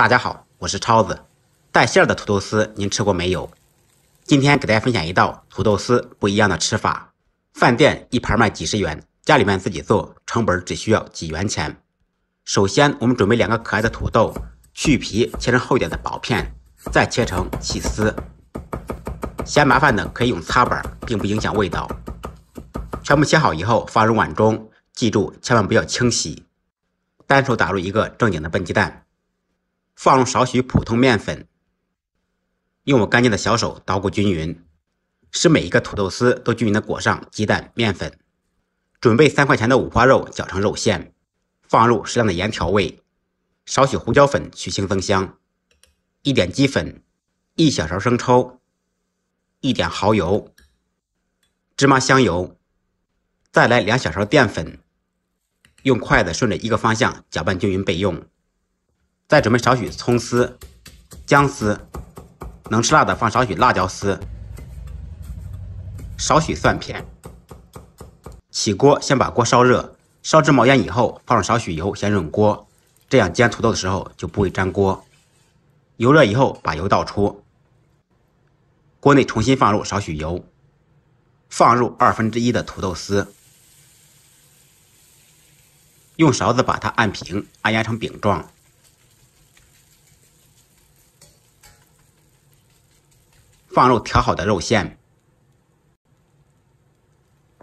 大家好，我是超子。带馅儿的土豆丝您吃过没有？今天给大家分享一道土豆丝不一样的吃法。饭店一盘卖几十元，家里面自己做成本只需要几元钱。首先，我们准备两个可爱的土豆，去皮切成厚一点的薄片，再切成细丝。嫌麻烦的可以用擦板，并不影响味道。全部切好以后放入碗中，记住千万不要清洗。单手打入一个正经的笨鸡蛋，放入少许普通面粉，用我干净的小手捣鼓均匀，使每一个土豆丝都均匀的裹上鸡蛋面粉。准备三块钱的五花肉，绞成肉馅，放入适量的盐调味，少许胡椒粉去腥增香，一点鸡粉，一小勺生抽，一点蚝油，芝麻香油，再来两小勺淀粉。用筷子顺着一个方向搅拌均匀备用。再准备少许葱丝、姜丝，能吃辣的放少许辣椒丝，少许蒜片。起锅，先把锅烧热，烧至冒烟以后，放入少许油，先润锅，这样煎土豆的时候就不会粘锅。油热以后，把油倒出，锅内重新放入少许油，放入二分之一的土豆丝。用勺子把它按平，按压成饼状，放入调好的肉馅，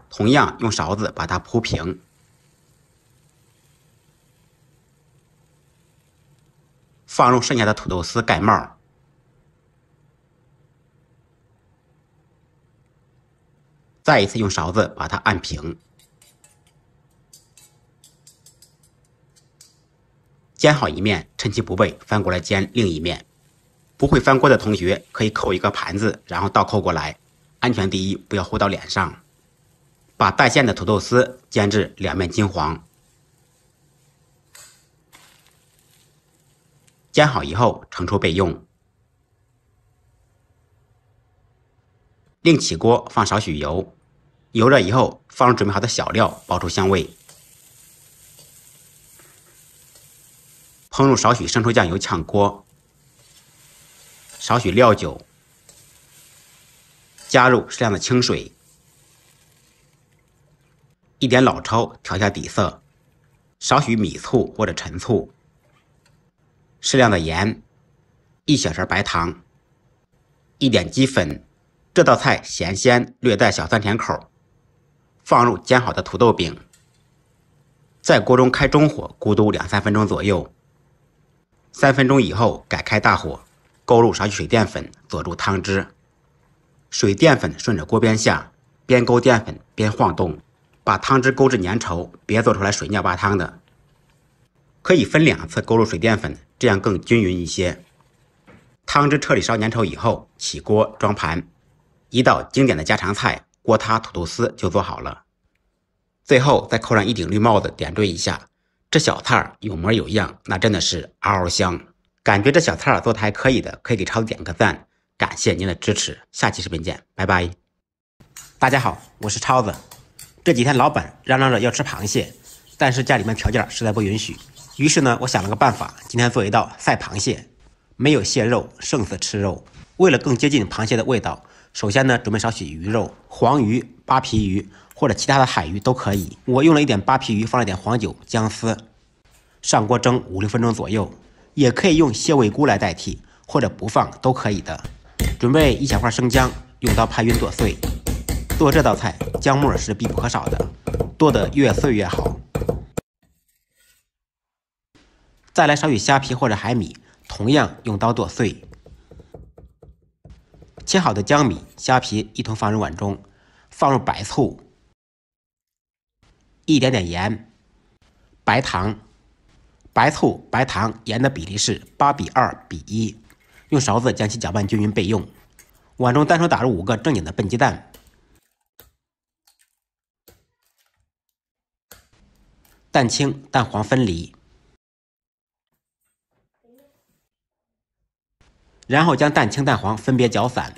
同样用勺子把它铺平，放入剩下的土豆丝盖帽，再一次用勺子把它按平。煎好一面，趁其不备，翻过来煎另一面。不会翻锅的同学可以扣一个盘子，然后倒扣过来，安全第一，不要糊到脸上。把带馅的土豆丝煎至两面金黄。煎好以后盛出备用。另起锅放少许油，油热以后放入准备好的小料，爆出香味。烹入少许生抽酱油炝锅，少许料酒，加入适量的清水，一点老抽调下底色，少许米醋或者陈醋，适量的盐，一小勺白糖，一点鸡粉。这道菜咸鲜，略带小酸甜口。放入煎好的土豆饼，在锅中开中火咕嘟两三分钟左右。三分钟以后，改开大火，勾入少许水淀粉，佐助汤汁。水淀粉顺着锅边下，边勾淀粉边晃动，把汤汁勾至粘稠，别做出来水尿巴汤的。可以分两次勾入水淀粉，这样更均匀一些。汤汁彻底烧粘稠以后，起锅装盘，一道经典的家常菜——锅塌土豆丝就做好了。最后再扣上一顶绿帽子，点缀一下。这小菜有模有样，那真的是嗷嗷香。感觉这小菜做的还可以的，可以给超子点个赞，感谢您的支持。下期视频见，拜拜。大家好，我是超子。这几天老板嚷嚷着要吃螃蟹，但是家里面条件实在不允许，于是呢，我想了个办法，今天做一道赛螃蟹。没有蟹肉，胜似吃肉。为了更接近螃蟹的味道，首先呢，准备少许鱼肉，黄鱼、扒皮鱼。或者其他的海鱼都可以。我用了一点扒皮鱼，放了点黄酒、姜丝，上锅蒸五六分钟左右。也可以用蟹味菇来代替，或者不放都可以的。准备一小块生姜，用刀拍匀剁碎。做这道菜，姜末是必不可少的，剁得越碎越好。再来少许虾皮或者海米，同样用刀剁碎。切好的姜米、虾皮一同放入碗中，放入白醋。一点点盐，白糖，白醋、白糖、盐的比例是八比二比一，用勺子将其搅拌均匀备用。碗中单手打入五个正经的笨鸡蛋，蛋清蛋黄分离，然后将蛋清蛋黄分别搅散。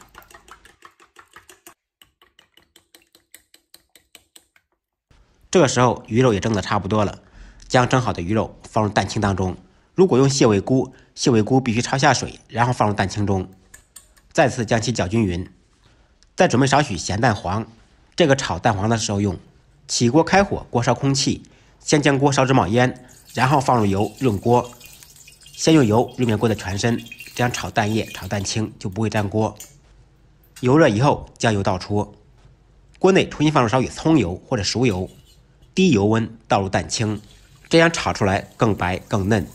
这个时候鱼肉也蒸的差不多了，将蒸好的鱼肉放入蛋清当中，如果用蟹味菇，蟹味菇必须焯下水，然后放入蛋清中，再次将其搅均匀。再准备少许咸蛋黄，这个炒蛋黄的时候用。起锅开火，锅烧空气，先将锅烧至冒烟，然后放入油润锅。先用油润面锅的全身，这样炒蛋液、炒蛋清就不会粘锅。油热以后，将油倒出，锅内重新放入少许葱油或者熟油，低油温倒入蛋清，这样炒出来更白更嫩。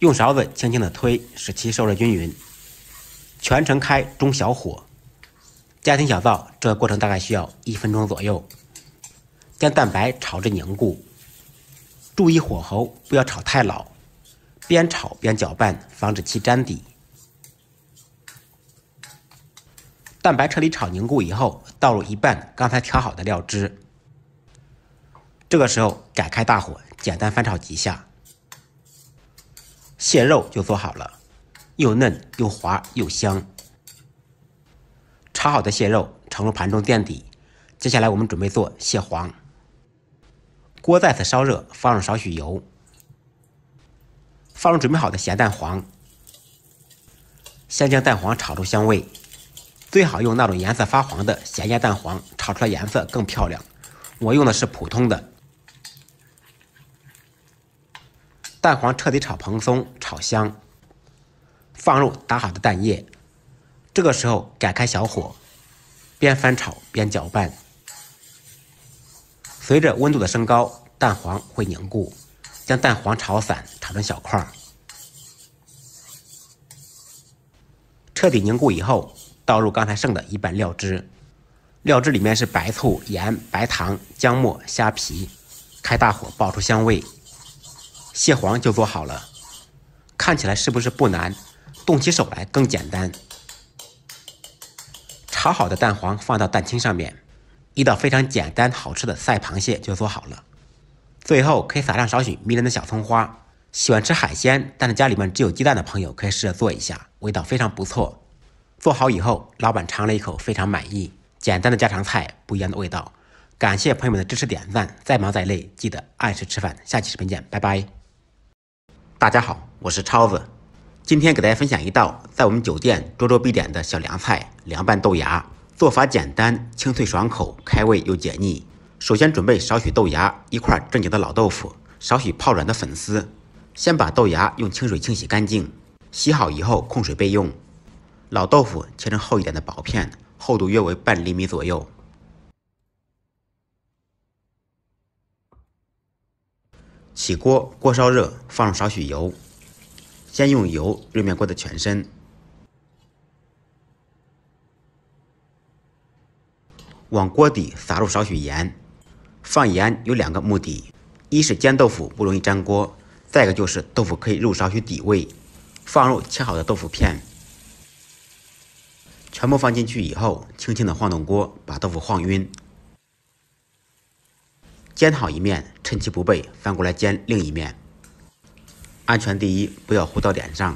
用勺子轻轻的推，使其受热均匀。全程开中小火，家庭小灶，这个过程大概需要一分钟左右。将蛋白炒至凝固，注意火候，不要炒太老，边炒边搅拌，防止其粘底。蛋白彻底炒凝固以后，倒入一半刚才调好的料汁。这个时候改开大火，简单翻炒几下，蟹肉就做好了，又嫩又滑又香。炒好的蟹肉盛入盘中垫底，接下来我们准备做蟹黄。锅再次烧热，放入少许油，放入准备好的咸蛋黄，先将蛋黄炒出香味，最好用那种颜色发黄的咸鸭蛋黄，炒出来颜色更漂亮。我用的是普通的。蛋黄彻底炒蓬松、炒香，放入打好的蛋液，这个时候改开小火，边翻炒边搅拌。随着温度的升高，蛋黄会凝固，将蛋黄炒散，炒成小块。彻底凝固以后，倒入刚才剩的一半料汁。料汁里面是白醋、盐、白糖、姜末、虾皮。开大火爆出香味，蟹黄就做好了。看起来是不是不难？动起手来更简单。炒好的蛋黄放到蛋清上面。一道非常简单好吃的赛螃蟹就做好了，最后可以撒上少许迷人的小葱花。喜欢吃海鲜，但是家里面只有鸡蛋的朋友可以试着做一下，味道非常不错。做好以后，老板尝了一口，非常满意。简单的家常菜，不一样的味道。感谢朋友们的支持点赞，再忙再累，记得按时吃饭。下期视频见，拜拜。大家好，我是超子，今天给大家分享一道在我们酒店桌桌必点的小凉菜——凉拌豆芽。做法简单，清脆爽口，开胃又解腻。首先准备少许豆芽，一块正经的老豆腐，少许泡软的粉丝。先把豆芽用清水清洗干净，洗好以后控水备用。老豆腐切成厚一点的薄片，厚度约为半厘米左右。起锅，锅烧热，放入少许油，先用油润面锅的全身。往锅底撒入少许盐，放盐有两个目的：一是煎豆腐不容易粘锅，再一个就是豆腐可以入少许底味。放入切好的豆腐片，全部放进去以后，轻轻的晃动锅，把豆腐晃晕。煎好一面，趁其不备，翻过来煎另一面。安全第一，不要糊到脸上。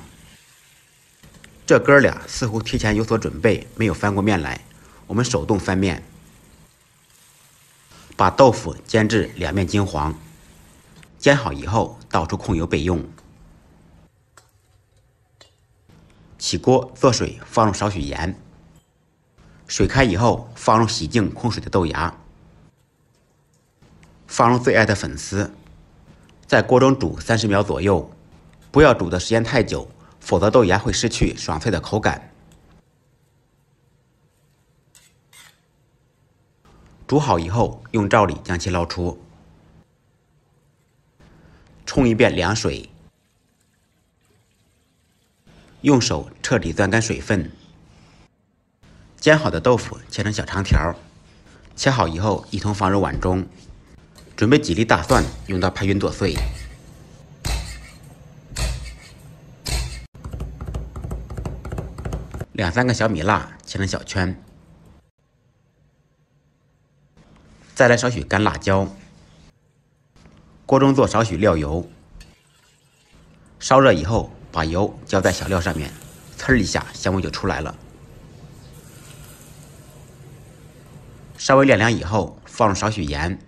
这哥俩似乎提前有所准备，没有翻过面来。我们手动翻面。把豆腐煎至两面金黄，煎好以后倒出控油备用。起锅做水，放入少许盐。水开以后，放入洗净控水的豆芽，放入最爱的粉丝，在锅中煮三十秒左右，不要煮的时间太久，否则豆芽会失去爽脆的口感。煮好以后，用笊篱将其捞出，冲一遍凉水，用手彻底攥干水分。煎好的豆腐切成小长条，切好以后一同放入碗中。准备几粒大蒜，用刀拍匀剁碎。两三个小米辣，切成小圈。再来少许干辣椒，锅中做少许料油，烧热以后把油浇在小料上面，呲一下香味就出来了。稍微晾凉以后，放入少许盐、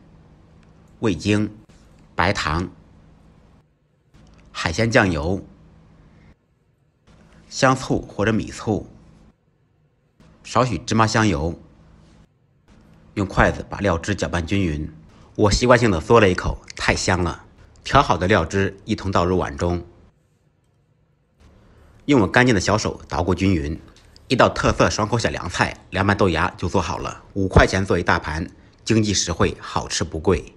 味精、白糖、海鲜酱油、香醋或者米醋，少许芝麻香油。用筷子把料汁搅拌均匀。我习惯性的嗦了一口，太香了。调好的料汁一同倒入碗中，用我干净的小手捣鼓均匀。一道特色爽口小凉菜——凉拌豆芽就做好了。五块钱做一大盘，经济实惠，好吃不贵。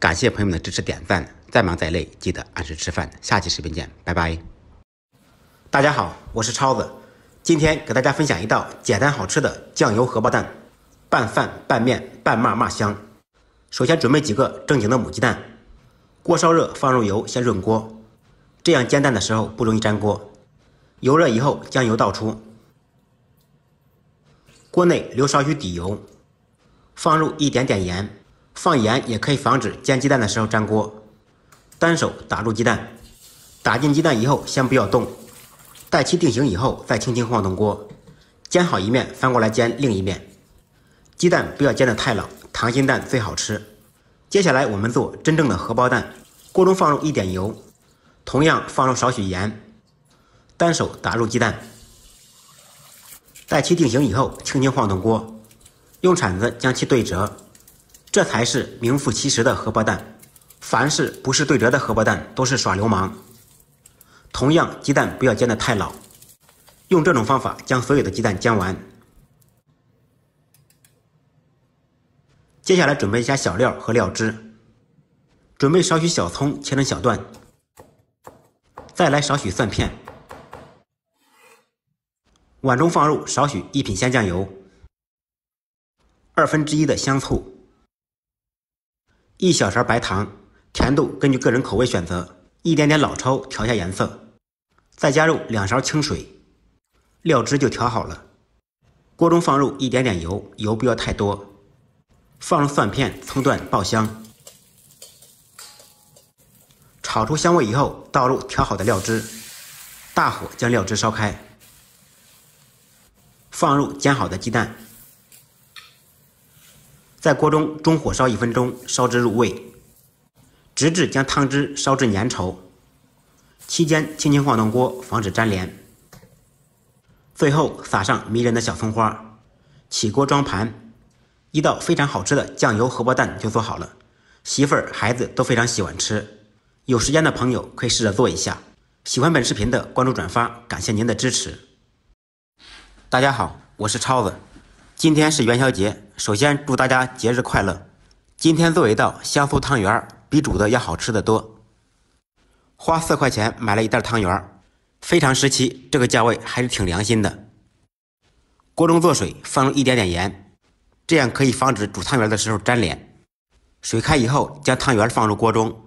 感谢朋友们的支持点赞，再忙再累记得按时吃饭。下期视频见，拜拜。大家好，我是超子，今天给大家分享一道简单好吃的酱油荷包蛋，拌饭拌面拌嘛嘛香。首先准备几个正经的母鸡蛋，锅烧热，放入油先润锅，这样煎蛋的时候不容易粘锅。油热以后将油倒出。锅内留少许底油，放入一点点盐，放盐也可以防止煎鸡蛋的时候粘锅。单手打入鸡蛋，打进鸡蛋以后先不要动，待其定型以后再轻轻晃动锅，煎好一面翻过来煎另一面。鸡蛋不要煎得太老，溏心蛋最好吃。接下来我们做真正的荷包蛋，锅中放入一点油，同样放入少许盐，单手打入鸡蛋。待其定型以后，轻轻晃动锅，用铲子将其对折，这才是名副其实的荷包蛋。凡是不是对折的荷包蛋，都是耍流氓。同样，鸡蛋不要煎得太老，用这种方法将所有的鸡蛋煎完。接下来准备一下小料和料汁，准备少许小葱切成小段，再来少许蒜片。碗中放入少许一品鲜酱油，二分之一的香醋，一小勺白糖，甜度根据个人口味选择，一点点老抽调下颜色，再加入两勺清水，料汁就调好了。锅中放入一点点油，油不要太多，放入蒜片、葱段爆香，炒出香味以后，倒入调好的料汁，大火将料汁烧开。放入煎好的鸡蛋，在锅中中火烧一分钟，烧至入味，直至将汤汁烧至粘稠。期间轻轻晃动锅，防止粘连。最后撒上迷人的小葱花，起锅装盘，一道非常好吃的酱油荷包蛋就做好了。媳妇儿、孩子都非常喜欢吃，有时间的朋友可以试着做一下。喜欢本视频的关注转发，感谢您的支持。大家好，我是超子。今天是元宵节，首先祝大家节日快乐。今天做一道香酥汤圆，比煮的要好吃的多。花四块钱买了一袋汤圆，非常时期，这个价位还是挺良心的。锅中做水，放入一点点盐，这样可以防止煮汤圆的时候粘连。水开以后，将汤圆放入锅中，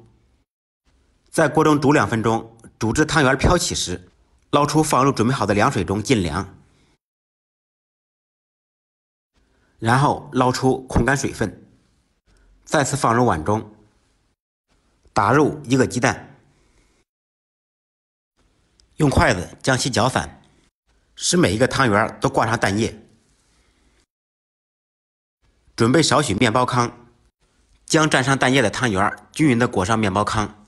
在锅中煮两分钟，煮至汤圆飘起时，捞出放入准备好的凉水中浸凉。然后捞出控干水分，再次放入碗中，打入一个鸡蛋，用筷子将其搅散，使每一个汤圆都挂上蛋液。准备少许面包糠，将沾上蛋液的汤圆均匀的裹上面包糠。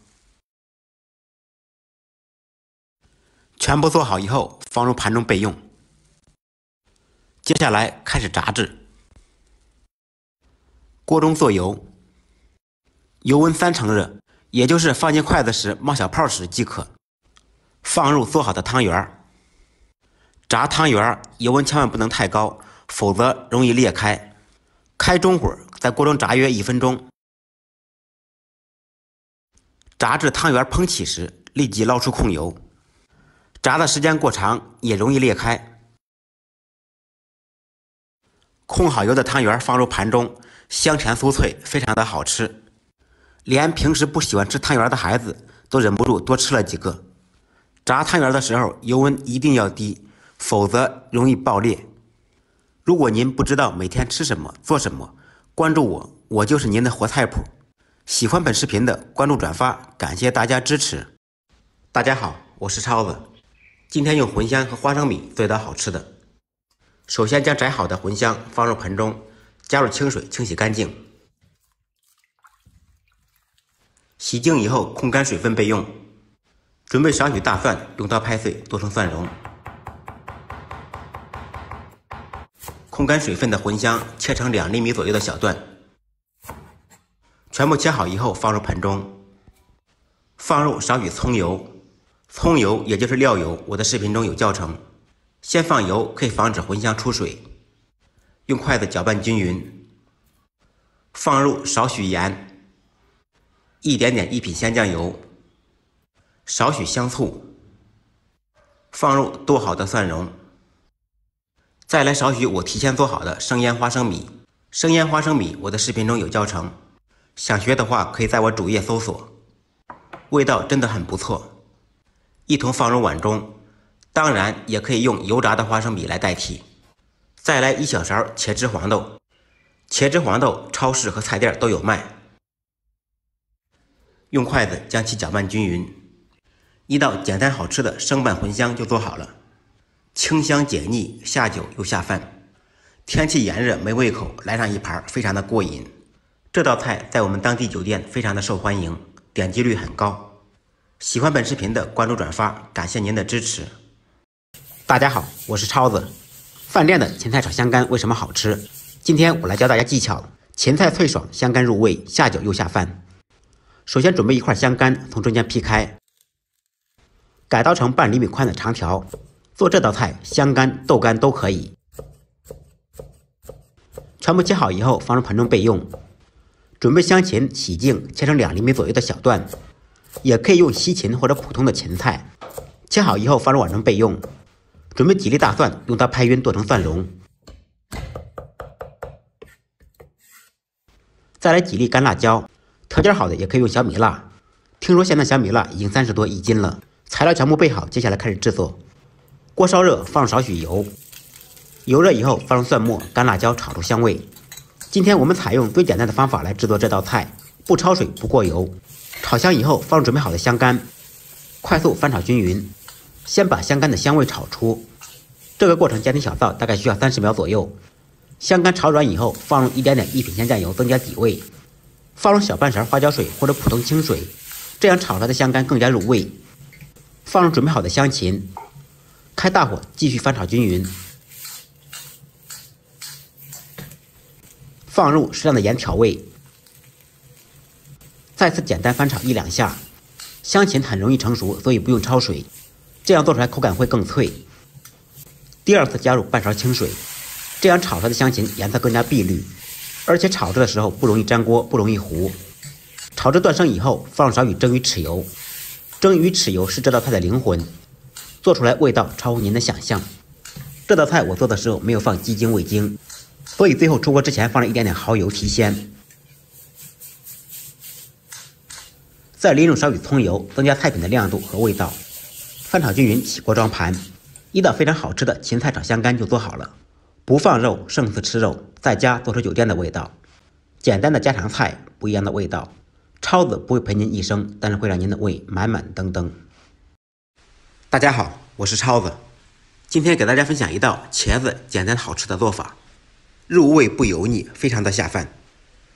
全部做好以后，放入盘中备用。接下来开始炸制。锅中做油，油温三成热，也就是放进筷子时冒小泡时即可。放入做好的汤圆儿炸汤圆儿油温千万不能太高，否则容易裂开。开中火，在锅中炸约一分钟。炸至汤圆蓬起时，立即捞出控油。炸的时间过长也容易裂开。控好油的汤圆放入盘中。香甜酥脆，非常的好吃，连平时不喜欢吃汤圆的孩子都忍不住多吃了几个。炸汤圆的时候油温一定要低，否则容易爆裂。如果您不知道每天吃什么做什么，关注我，我就是您的活菜谱。喜欢本视频的关注转发，感谢大家支持。大家好，我是超子，今天用茴香和花生米做一道好吃的。首先将摘好的茴香放入盆中。加入清水清洗干净，洗净以后控干水分备用。准备少许大蒜，用刀拍碎，剁成蒜蓉。控干水分的茴香切成两厘米左右的小段，全部切好以后放入盆中，放入少许葱油，葱油也就是料油，我的视频中有教程。先放油可以防止茴香出水，用筷子搅拌均匀，放入少许盐，一点点一品鲜酱油，少许香醋，放入剁好的蒜蓉。再来少许我提前做好的生腌花生米，生腌花生米我的视频中有教程，想学的话可以在我主页搜索，味道真的很不错，一同放入碗中。当然也可以用油炸的花生米来代替。再来一小勺茄汁黄豆，茄汁黄豆超市和菜店都有卖，用筷子将其搅拌均匀，一道简单好吃的生拌茴香就做好了。清香解腻，下酒又下饭。天气炎热没胃口，来上一盘，非常的过瘾。这道菜在我们当地酒店非常的受欢迎，点击率很高。喜欢本视频的关注转发，感谢您的支持。大家好，我是超子。饭店的芹菜炒香干为什么好吃？今天我来教大家技巧。芹菜脆爽，香干入味，下酒又下饭。首先准备一块香干，从中间劈开，改刀成半厘米宽的长条。做这道菜，香干、豆干都可以。全部切好以后，放入盆中备用。准备香芹，洗净，切成两厘米左右的小段，也可以用西芹或者普通的芹菜。切好以后，放入碗中备用。准备几粒大蒜，用它拍匀，剁成蒜蓉。再来几粒干辣椒，条件好的也可以用小米辣。听说现在小米辣已经三十多一斤了。材料全部备好，接下来开始制作。锅烧热，放少许油，油热以后放入蒜末、干辣椒，炒出香味。今天我们采用最简单的方法来制作这道菜，不焯水，不过油。炒香以后，放入准备好的香干，快速翻炒均匀。先把香干的香味炒出，这个过程家庭小灶，大概需要三十秒左右。香干炒软以后，放入一点点一品鲜酱油，增加底味。放入小半勺花椒水或者普通清水，这样炒出来的香干更加入味。放入准备好的香芹。开大火继续翻炒均匀，放入适量的盐调味，再次简单翻炒一两下。香芹很容易成熟，所以不用焯水，这样做出来口感会更脆。第二次加入半勺清水，这样炒出来的香芹颜色更加碧绿，而且炒制的时候不容易粘锅，不容易糊。炒至断生以后，放入少许蒸鱼豉油，蒸鱼豉油是这道菜的灵魂。做出来味道超乎您的想象。这道菜我做的时候没有放鸡精、味精，所以最后出锅之前放了一点点蚝油提鲜。再淋入少许葱油，增加菜品的亮度和味道。翻炒均匀，起锅装盘。一道非常好吃的芹菜炒香干就做好了。不放肉胜似吃肉，在家做出酒店的味道。简单的家常菜，不一样的味道。超子不会陪您一生，但是会让您的胃满满登登。大家好，我是超子，今天给大家分享一道茄子简单好吃的做法，入味不油腻，非常的下饭。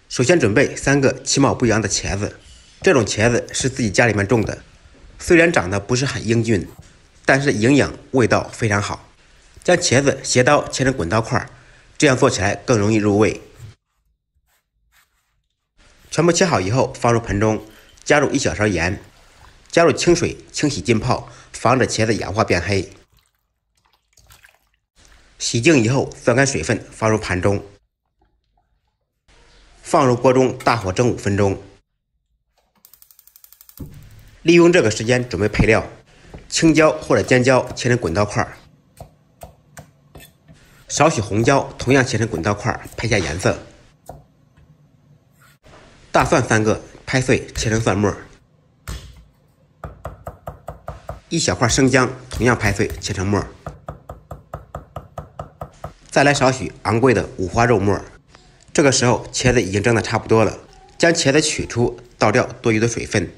首先准备三个其貌不扬的茄子，这种茄子是自己家里面种的，虽然长得不是很英俊，但是营养味道非常好。将茄子斜刀切成滚刀块，这样做起来更容易入味。全部切好以后放入盆中，加入一小勺盐。加入清水清洗浸泡，防止茄子氧化变黑。洗净以后，攥干水分，放入盘中，放入锅中大火蒸五分钟。利用这个时间准备配料：青椒或者尖椒切成滚刀块，少许红椒同样切成滚刀块，配下颜色。大蒜三个，拍碎切成蒜末。一小块生姜，同样拍碎切成末。再来少许昂贵的五花肉末。这个时候茄子已经蒸的差不多了，将茄子取出，倒掉多余的水分。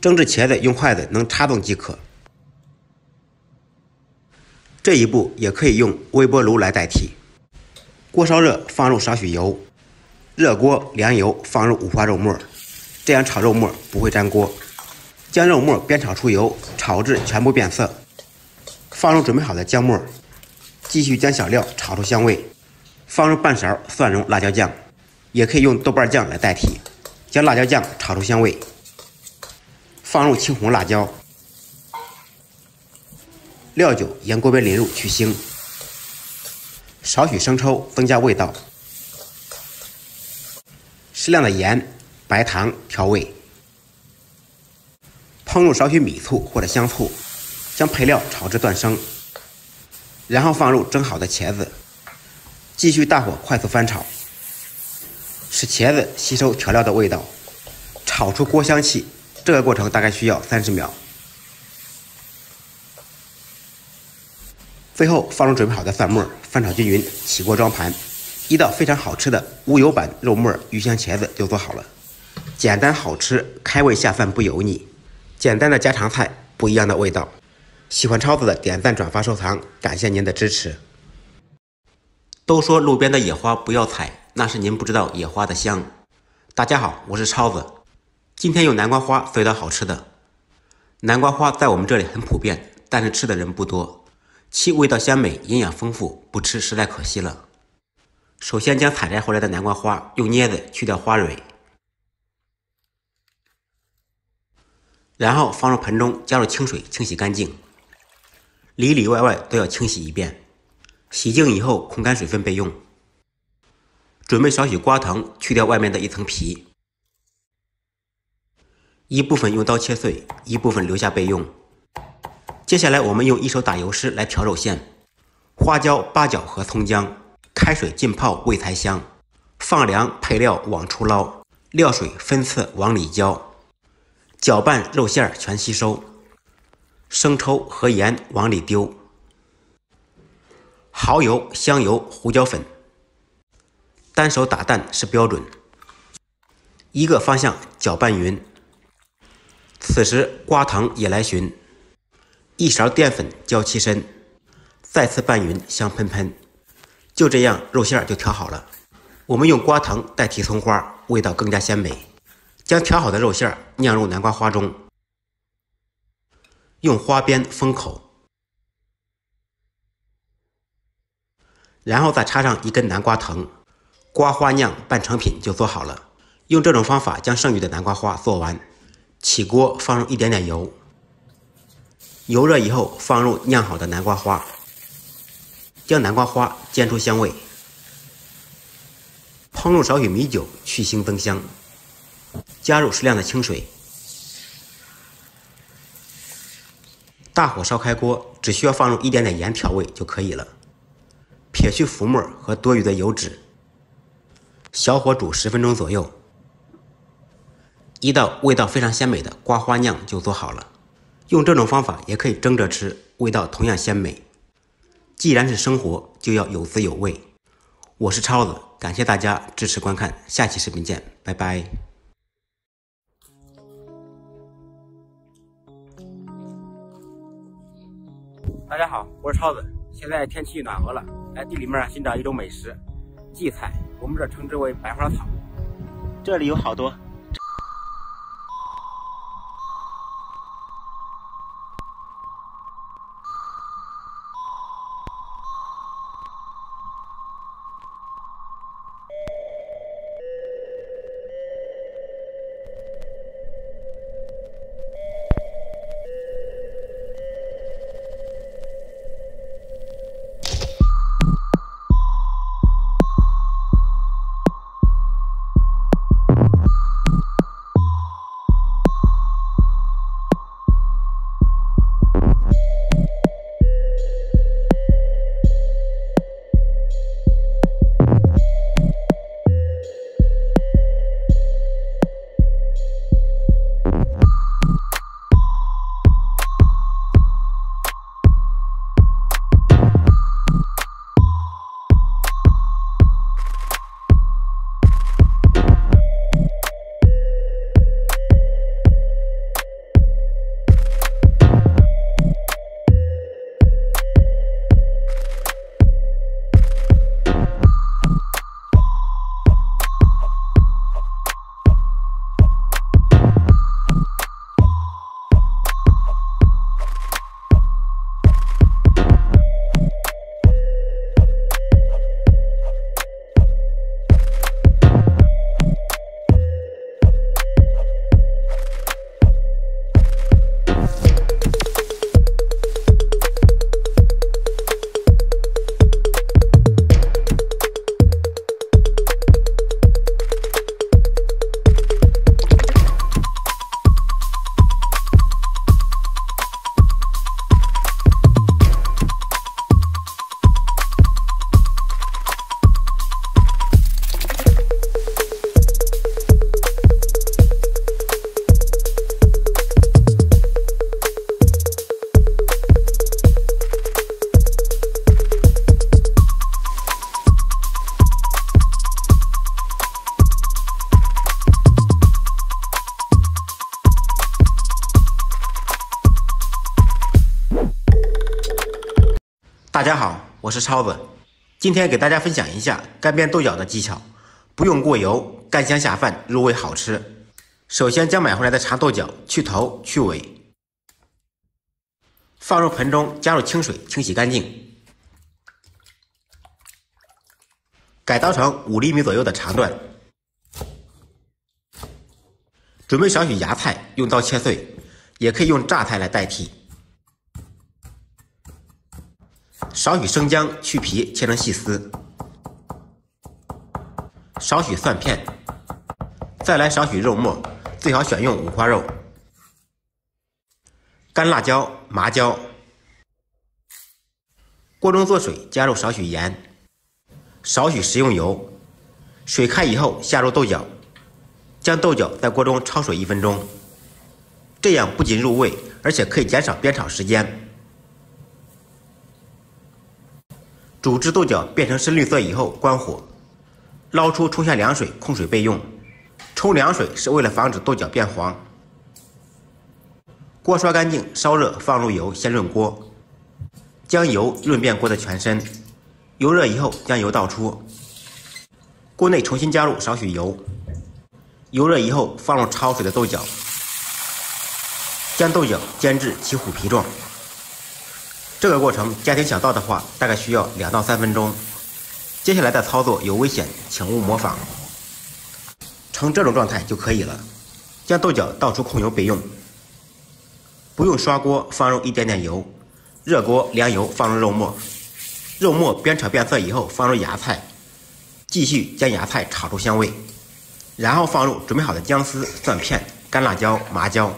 蒸至茄子用筷子能插动即可。这一步也可以用微波炉来代替。锅烧热，放入少许油。热锅凉油，放入五花肉末，这样炒肉末不会粘锅。将肉末煸炒出油，炒至全部变色，放入准备好的姜末，继续将小料炒出香味，放入半勺蒜蓉辣椒酱，也可以用豆瓣酱来代替，将辣椒酱炒出香味，放入青红辣椒。料酒沿锅边淋入去腥，少许生抽增加味道，适量的盐、白糖调味，烹入少许米醋或者香醋，将配料炒至断生，然后放入蒸好的茄子，继续大火快速翻炒，使茄子吸收调料的味道，炒出锅香气。这个过程大概需要三十秒。最后放入准备好的蒜末，翻炒均匀，起锅装盘。一道非常好吃的无油版肉末鱼香茄子就做好了，简单好吃，开胃下饭不油腻，简单的家常菜，不一样的味道。喜欢超子的点赞、转发、收藏，感谢您的支持。都说路边的野花不要采，那是您不知道野花的香。大家好，我是超子，今天用南瓜花做一道好吃的。南瓜花在我们这里很普遍，但是吃的人不多。其味道鲜美，营养丰富，不吃实在可惜了。首先将采摘回来的南瓜花用镊子去掉花蕊，然后放入盆中，加入清水清洗干净，里里外外都要清洗一遍。洗净以后控干水分备用。准备少许瓜藤，去掉外面的一层皮，一部分用刀切碎，一部分留下备用。接下来，我们用一手打油诗来调肉馅：花椒、八角和葱姜，开水浸泡味才香。放凉，配料往出捞，料水分次往里浇，搅拌肉馅全吸收。生抽和盐往里丢，蚝油、香油、胡椒粉，单手打蛋是标准。一个方向搅拌匀，此时瓜藤也来寻。一勺淀粉浇其身，再次拌匀，香喷喷。就这样，肉馅就调好了。我们用瓜藤代替葱花，味道更加鲜美。将调好的肉馅酿入南瓜花中，用花边封口，然后再插上一根南瓜藤，瓜花酿半成品就做好了。用这种方法将剩余的南瓜花做完。起锅，放入一点点油。油热以后，放入酿好的南瓜花，将南瓜花煎出香味，烹入少许米酒去腥增香，加入适量的清水，大火烧开锅，只需要放入一点点盐调味就可以了，撇去浮沫和多余的油脂，小火煮十分钟左右，一道味道非常鲜美的瓜花酿就做好了。用这种方法也可以蒸着吃，味道同样鲜美。既然是生活，就要有滋有味。我是超子，感谢大家支持观看，下期视频见，拜拜。大家好，我是超子，现在天气暖和了，来地里面寻找一种美食——荠菜，我们这称之为白花草。这里有好多。大家好，我是超子，今天给大家分享一下干煸豆角的技巧，不用过油，干香下饭，入味好吃。首先将买回来的长豆角去头去尾，放入盆中，加入清水清洗干净，改刀成五厘米左右的长段。准备少许芽菜，用刀切碎，也可以用榨菜来代替。少许生姜去皮，切成细丝。少许蒜片，再来少许肉末，最好选用五花肉。干辣椒、麻椒。锅中做水，加入少许盐，少许食用油。水开以后，下入豆角。将豆角在锅中焯水一分钟，这样不仅入味，而且可以减少煸炒时间。煮至豆角变成深绿色以后，关火，捞出冲下凉水，控水备用。冲凉水是为了防止豆角变黄。锅刷干净，烧热，放入油，先润锅，将油润遍锅的全身。油热以后，将油倒出，锅内重新加入少许油。油热以后，放入焯水的豆角，将豆角煎至起虎皮状。这个过程，家庭小灶的话，大概需要两到三分钟。接下来的操作有危险，请勿模仿。呈这种状态就可以了。将豆角倒出控油备用。不用刷锅，放入一点点油。热锅凉油，放入肉末。肉末煸炒变色以后，放入芽菜，继续将芽菜炒出香味。然后放入准备好的姜丝、蒜片、干辣椒、麻椒，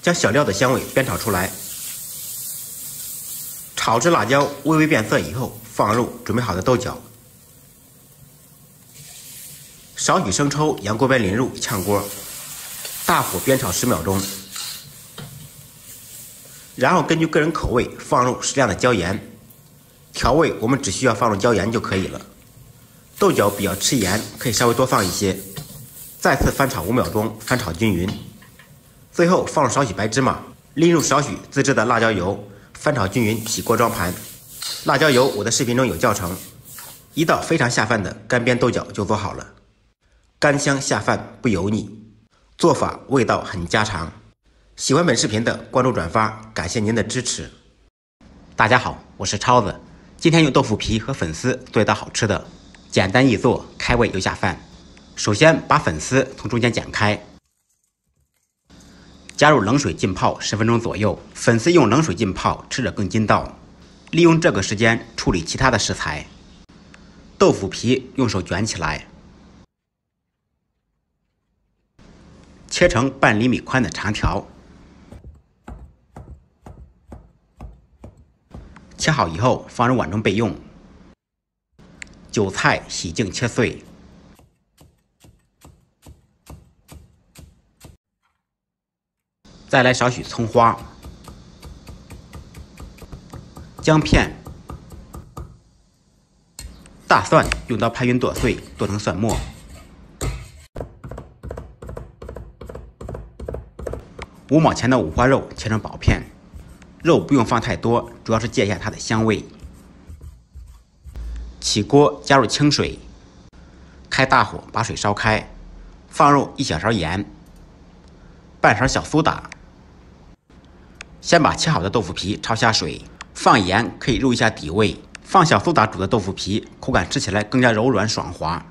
将小料的香味煸炒出来。炒至辣椒微微变色以后，放入准备好的豆角，少许生抽，沿锅边淋入，炝锅，大火煸炒十秒钟。然后根据个人口味放入适量的椒盐，调味我们只需要放入椒盐就可以了。豆角比较吃盐，可以稍微多放一些。再次翻炒五秒钟，翻炒均匀。最后放入少许白芝麻，淋入少许自制的辣椒油，翻炒均匀，起锅装盘。辣椒油我的视频中有教程。一道非常下饭的干煸豆角就做好了，干香下饭不油腻，做法味道很家常。喜欢本视频的关注转发，感谢您的支持。大家好，我是超子，今天用豆腐皮和粉丝做一道好吃的，简单易做，开胃又下饭。首先把粉丝从中间剪开，加入冷水浸泡十分钟左右。粉丝用冷水浸泡，吃着更筋道。利用这个时间处理其他的食材。豆腐皮用手卷起来，切成半厘米宽的长条。切好以后放入碗中备用。韭菜洗净切碎。再来少许葱花、姜片、大蒜，用刀拍匀剁碎，剁成蒜末。五毛钱的五花肉切成薄片，肉不用放太多，主要是借一下它的香味。起锅加入清水，开大火把水烧开，放入一小勺盐，半勺小苏打。先把切好的豆腐皮焯下水，放盐可以入一下底味。放小苏打煮的豆腐皮，口感吃起来更加柔软爽滑。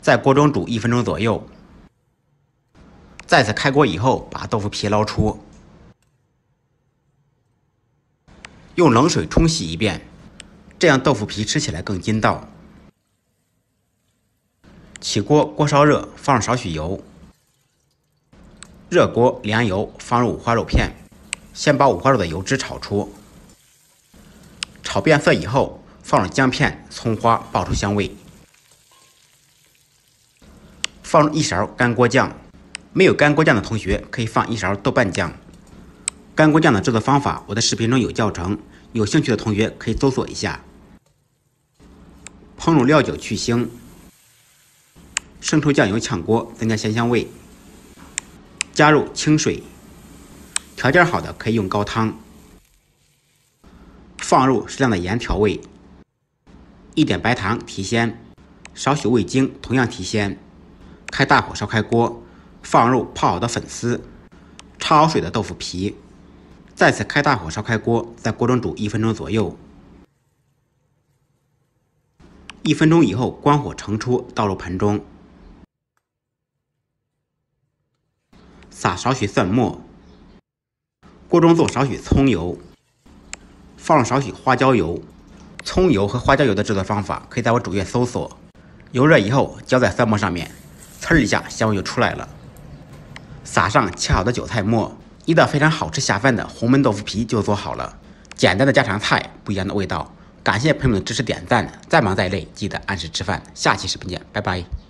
在锅中煮一分钟左右。再次开锅以后，把豆腐皮捞出，用冷水冲洗一遍，这样豆腐皮吃起来更筋道。起锅，锅烧热，放入少许油。热锅凉油，放入五花肉片。先把五花肉的油脂炒出，炒变色以后，放入姜片、葱花，爆出香味。放入一勺干锅酱，没有干锅酱的同学可以放一勺豆瓣酱。干锅酱的制作方法，我的视频中有教程，有兴趣的同学可以搜索一下。烹入料酒去腥，生抽、酱油炝锅，增加鲜香味。加入清水。条件好的可以用高汤，放入适量的盐调味，一点白糖提鲜，少许味精同样提鲜。开大火烧开锅，放入泡好的粉丝，焯好水的豆腐皮，再次开大火烧开锅，在锅中煮一分钟左右。一分钟以后，关火盛出，倒入盆中，撒少许蒜末，锅中做少许葱油，放入少许花椒油。葱油和花椒油的制作方法可以在我主页搜索。油热以后，浇在蒜末上面。呲一下，香味就出来了。撒上切好的韭菜末，一道非常好吃下饭的红焖豆腐皮就做好了。简单的家常菜，不一样的味道。感谢朋友们的支持点赞，再忙再累，记得按时吃饭。下期视频见，拜拜。